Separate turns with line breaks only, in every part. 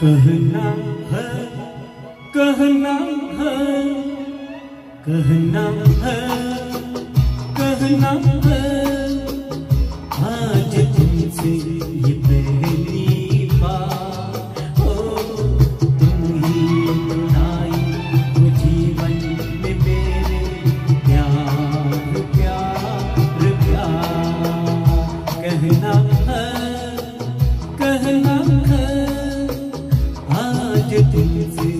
कहना है कहना है कहना है कहना है। आज तुमसे ये पहली तुम ही अपनाई जीवन में मेरे tem.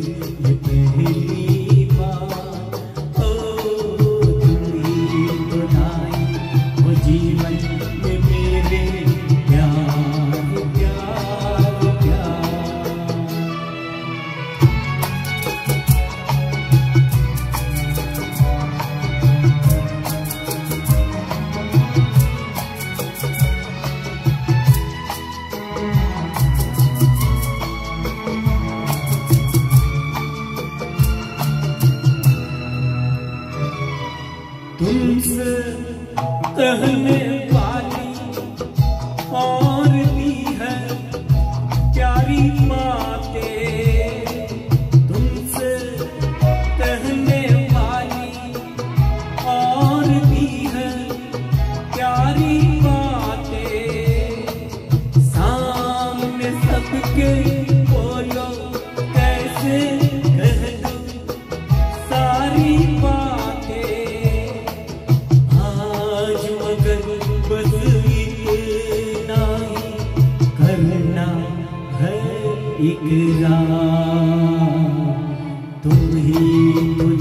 तुमसे कहने वाली और भी है प्यारी बातें। तुमसे कहने वाली और भी है प्यारी बातें। सामने सबके बोलो, कैसे इकरार तुम ही तुझ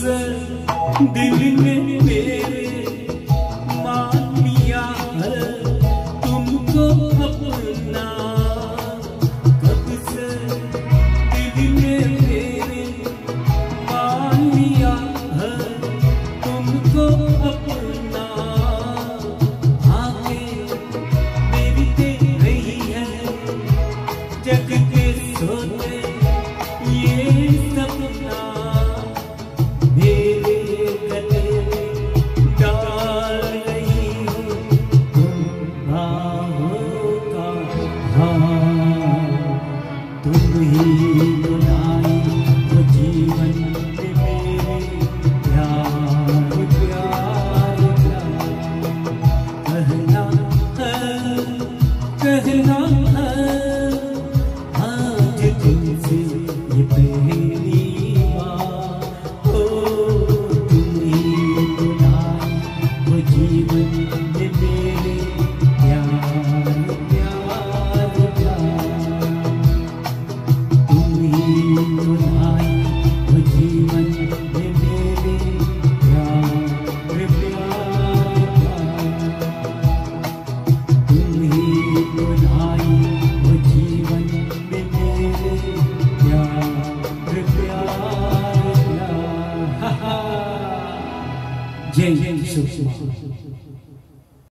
नजर दिल में मेरे 天天吃吃